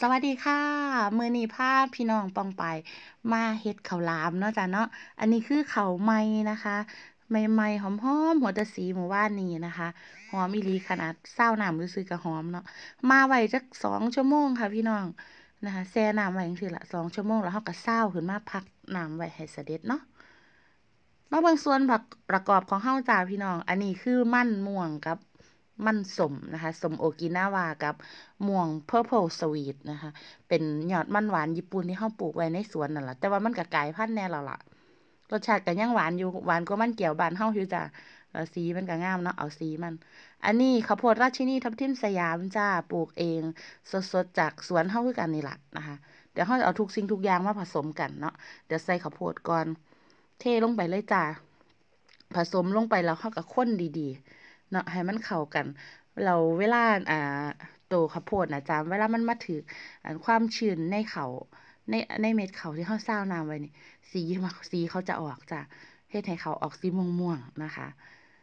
สวัสดีค่ะ มือนีพาพี่น้องปองไป มาเฮ็ดข้าวหลามเนาะจ้ะเนาะ อันนี้คือข้าวใหม่นะคะใหม่ๆหอมๆหัวต่สีเมื่อวานนี้นะคะ หอมอีลีขนาดซาวน้ำซื่อๆก็หอมเนาะ มาไว้จัก2ชั่วโมงค่ะพี่น้องนะคะแช่น้ำไว้จังซี่ล่ะ2ชั่วโมงแล้วเราก็ซาขึ้นมาพักน้ำไว้ให้เสด็จเนาะมาเบิ่งส่วนประประกอบของเราจ้าพี่น้อง อันนี้คือมันม่วงกับ มันสมนะคะสมโอกินาวากับม่วง Purple Sweet นะคะ เป็นยอดมันหวานญี่ปุ่นที่เราปลูกไว้ในสวนนั่นแหละแต่ว่ามันก็กลายพันธุ์แน่แล้วล่ะรสชาติก็ยังหวานอยู่หวานกว่ามันแก้วบานเราอยู่จ้าแล้วสีมันก็งามเนาะเอาสีมัน อันนี้ข้าวโพดราชินีทับทิมสยามจ้าปลูกเอง สดๆจากสวนเราคือกันนี่แหละนะคะเดี๋ยวเราเอาทุกสิ่งทุกอย่างมาผสมกันเนาะเดี๋ยวใส่ข้าวโพดก่อนเทลงไปเลยจ้าผสมลงไปแล้วเราก็คนดีๆ เนาะให้มันเข้ากันแล้วเวลาอ่าตัวข้าวโพดน่ะจ้าเวลามันมาถึกอันความชื้นในเขาในในเม็ดเขาที่เราซาวน้ำไว้นี่สีสีเขาจะออกจ้าเฮ็ดให้ข้าออกสีม่วงๆนะคะ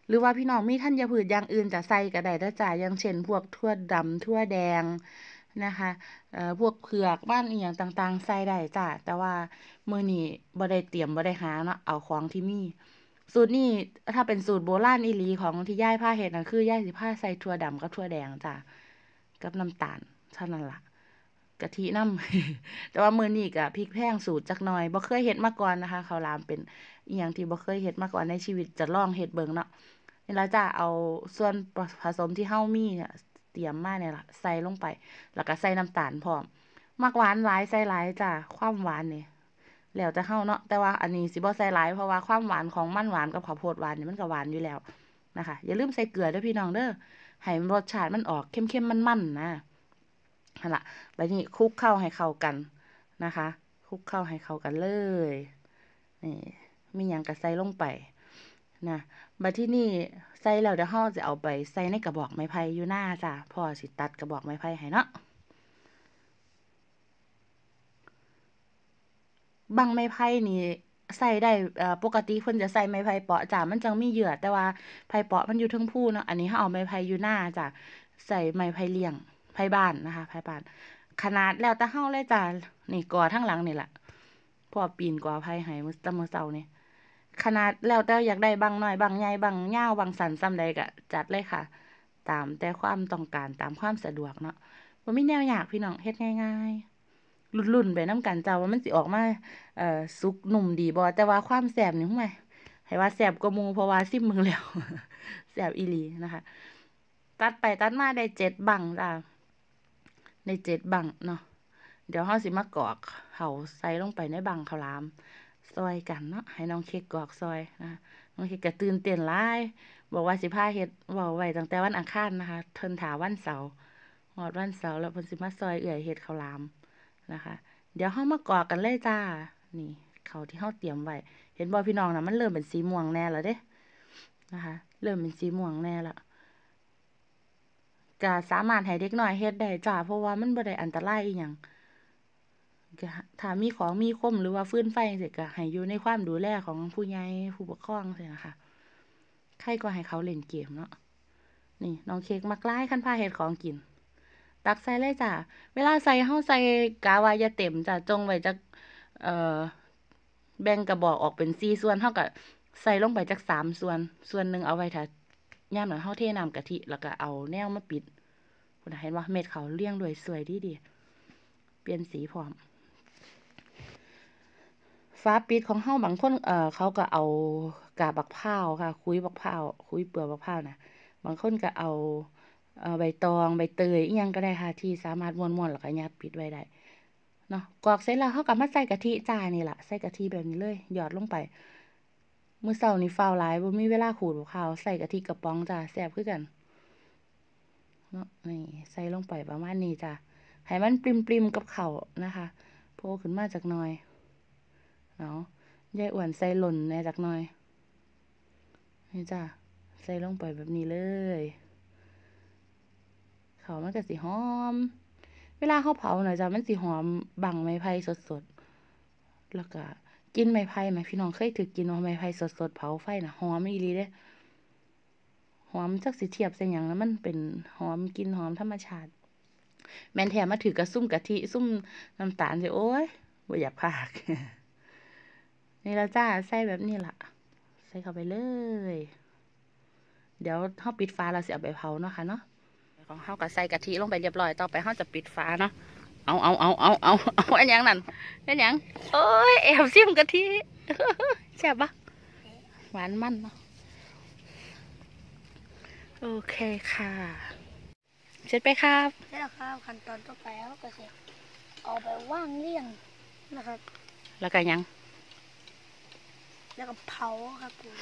หรือว่าพี่น้องมีธัญพืชอย่างอื่นจะใส่ก็ได้ด้จ้าอย่างเช่น พวกถั่วดำถั่วแดงนะคะเอ่อพวกเผือกมันอิหยังต่างๆ ใส่ได้จ้าแต่ว่ามื้อนี้บ่ได้เตรียมบ่ได้หาเนาะเอาของที่มี สูตรนี้ถ้าเป็นสูตรโบราณอีหลีของที่ย่ายพาเฮ็ดน่ะคือย่ายสิพาใส่ถั่วดำกับถั่วแดงจ้ากับน้ำตาลเท่านั้นล่ะกะทิน้ำแต่ว่ามือนี้ก็พลิกแพงสูตรจักหน่อยบ่เคยเฮ็ดมาก่อนนะคะข้าวหลามเป็นอิหยังที่บ่เคยเฮ็ดมาก่อนในชีวิตจะลองเฮ็ดเบิ่งเนาะนี่ละจ้าเอาส่วนผสมที่เรามีเนี่ยเตรียมมาเนี่ยละใส่ลงไป แล้วก็ใส่น้ำตาลพร้อมมักหวานหลายใส่หลายจ้าความหวานเนี่ย แล้วแต่เราเนาะแต่ว่าอันนี้สิบ่ใส่หลายเพราะว่าความหวานของมันหวานกับข้าวโพดหวานนี่มันก็หวานอยู่แล้วนะคะ อย่าลืมใส่เกลือด้อพี่น้องเด้อให้รสชาติมันออกเค็มๆมันๆนะนั่นล่ะบัดนี้คลุกเคล้าให้เข้ากันนะคะคลุกเคล้าให้เข้ากันเลยนี่มีหยังก็ใส่ลงไปนะบัดที่นี้ใส่แล้วเดี๋ยวเราจะเอาไปใส่ในกระบอกไม้ไผ่อยู่หน้าจ้าพ่อสิตัดกระบอกไม้ไผ่ให้เนาะ บั้งไม้ไผ่นี่ใส่ได้ เอ่อ ปกติเพิ่นจะใส่ไม้ไผ่เปาะจ้ามันจั่งมีเหยื่อ แต่ว่าไผ่เปาะมันอยู่เทิงภูเนาะ อันนี้เราเอาไม้ไผ่อยู่นาจ้าใส่ไม้ไผ่เลี้ยง ไผ่บ้านนะคะ ไผ่บ้าน ขนาดแล้วแต่เราเลยจ้านี่ก่อทางหลังนี่ล่ะ พ่อปีนก่อไผ่ให้มื้อ แต่มื้อเช้านี่ ขนาดแล้วแต่อยากได้บั้งน้อย บั้งใหญ่ บั้งยาว บั้งสั้นส่ำใดก็จัดเลยค่ะ ตามแต่ความต้องการ ตามความสะดวกเนาะ บ่มีแนวยากพี่น้อง เฮ็ดง่ายๆ ลุ้นๆไปน้ำกันจ้าว่ามันสิออกมาเอ่อสุกหนุ่มดีบ่แต่ว่าความแซ่บนี่โอ้ยให้ว่าแซ่บกว่าหมู่เพราะว่าซิมเบิ่งแล้วแซ่บอีลีนะคะ ตัดไปตัดมาได้7บั้งจ้าได้7บั้งเนาะเดี๋ยวเราสิมากรอกเขาใส่ลงไปในบังข้าวหลาม ซอยกันเนาะให้น้องเค้กกรอกซอยนะน้องเค้กก็ตื่นเต้นหลาย บอกว่าสิพาเฮ็ดว้าไว้ตั้งแต่วันอังคารนะคะเทินท่าวันเสาร์ฮอดวันเสาร์แล้วพนสิมาซอยเอื้อยเฮ็ดข้าวหลาม นะคะ เดี๋ยวเรามากรอกกันเลยจ้า นี่เขาที่เราเตรียมไว้ เห็นบ่พี่น้องนะมันเริ่มเป็นสีม่วงแน่แล้วเดะนะคะ เริ่มเป็นสีม่วงแน่แล้วก็สามารถให้เด็กน้อยเฮ็ดได้จ้า เพราะว่ามันบ่ได้อันตรายอิหยังก็ถ้ามีของมีคมหรือว่าฟื้นไฟจั่งซี้ก็ให้อยู่ในความดูแลของผู้ใหญ่ผู้ปกครองจังซี้น่ะคะใครก็ให้เขาเล่นเกมเนาะนี่น้องเค้กมักหลายคันพาเฮ็ดของกิน ตักใส่เลยจ้าเวลาใส่เราใส่กะว่ายาเต็มจ้าจงไว้จักเอ่อ แบ่งกระบอกออกเป็น4ส่วนเราก็ใส่ลงไปจัก3ส่วน ส่วนหนึ่งเอาไว้ถ้ายามหนั้นเราเทน้ำกะทิ แล้วก็เอาแนวมาปิดพู้นน่ะเห็นบ่าเม็ดเขาเรียงด้วยสวยดีๆเปลี่ยนสีพร้อมฝาปิดของเราบางคน เอ่อ เขาก็เอากาบักพร้าวค่ะขุยบักพร้าวขุยเปลือกบักพร้าวน่ะบางคนก็เอา ใบตองใบเตยอิหยังก็ได้ค่ะที่สามารถม้วนๆแล้วก็ยัดปิดไว้ได้เนาะกรอกเสร็จแล้วเราก็มาใส่กะทิจานี่แหละใส่กะทิแบบนี้เลยหยอดลงไปมื้อเช้านี้ฟ้าวหลายบ่มีเวลาขูดบักพร้าวใส่กะทิกระป๋องจ้าแซ่บคือกันเนาะนี่ใส่ลงไปประมาณนี้จ้าให้มันปริ่มๆกับเขานะคะโผล่ขึ้นมาจักหน่อยเนาะยายอ้วนใส่หล่นแน่จักหน่อยนี่จ้าใส่ลงไปแบบนี้เลย ขามันก็สิหอม เวลาเราเผาหน่ะจ้ามันสิหอมบังไม้ไผ่สดๆ แล้วก็กินไม้ไผ่แหมพี่น้องเคยถูกกินบ่ไม้ไผ่สดๆเผาไฟน่ะหอมอีหลีเดะหอมจักสิเทียบใส่หยังแล้วมันเป็นหอมกินหอมธรรมชาติ แมนแท้มาถือกระซุ่มกะทิซุ่มน้ำตาลสิโอ๊ยบ่อยากพากนี่ละจ้าใส่แบบนี้ล่ะใส่เข้าไปเลย เดี๋ยวเฮาปิดฝาแล้วสิเอาไปเผาเนาะค่ะเนาะ ของเฮาก็ใส่กะทิลงไปเรียบร้อย ต่อไปเฮาจะปิดฝาเนาะ เอาเอาเอาเอาเอาเอาอันหยังนั่นอันหยังโอ้ยแอบซิมกะทิแซ่บปะหวานมันเนาะ โอเคค่ะ เสร็จไปครับนี่แหละครับขั้นตอนต่อไปเราก็จะเอาไปว่างเลี่ยงนะครับ แล้วก็หยัง แล้วก็เผาครับผม